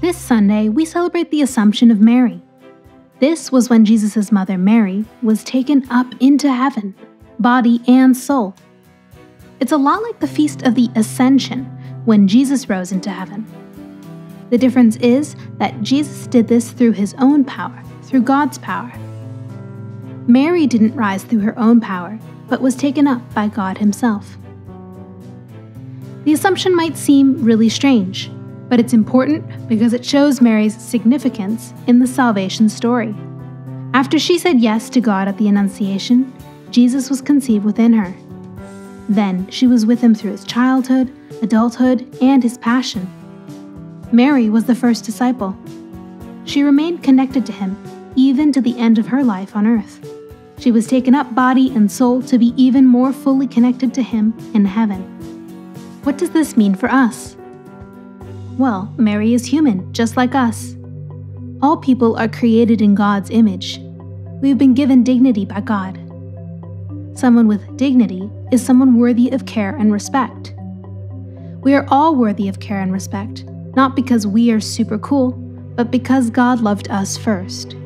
This Sunday, we celebrate the Assumption of Mary. This was when Jesus' mother Mary was taken up into heaven, body and soul. It's a lot like the feast of the Ascension, when Jesus rose into heaven. The difference is that Jesus did this through his own power, through God's power. Mary didn't rise through her own power, but was taken up by God Himself. The assumption might seem really strange, but it's important because it shows Mary's significance in the salvation story. After she said yes to God at the Annunciation, Jesus was conceived within her. Then she was with him through his childhood, adulthood, and his passion. Mary was the first disciple. She remained connected to him even to the end of her life on earth. She was taken up body and soul to be even more fully connected to him in heaven. What does this mean for us? Well, Mary is human, just like us. All people are created in God's image. We've been given dignity by God. Someone with dignity is someone worthy of care and respect. We are all worthy of care and respect, not because we are super cool, but because God loved us first.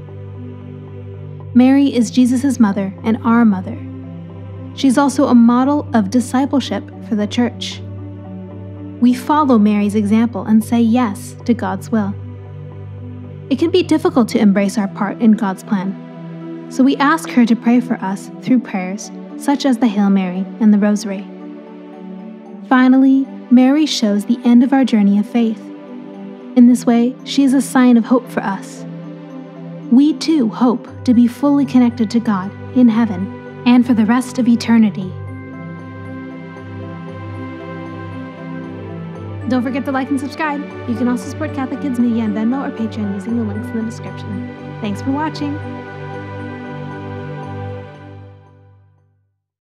Mary is Jesus' mother and our mother. She's also a model of discipleship for the church. We follow Mary's example and say yes to God's will. It can be difficult to embrace our part in God's plan, so we ask her to pray for us through prayers such as the Hail Mary and the Rosary. Finally, Mary shows the end of our journey of faith. In this way, she is a sign of hope for us we too hope to be fully connected to God in heaven and for the rest of eternity. Don't forget to like and subscribe. You can also support Catholic Kids Media on Venmo or Patreon using the links in the description. Thanks for watching.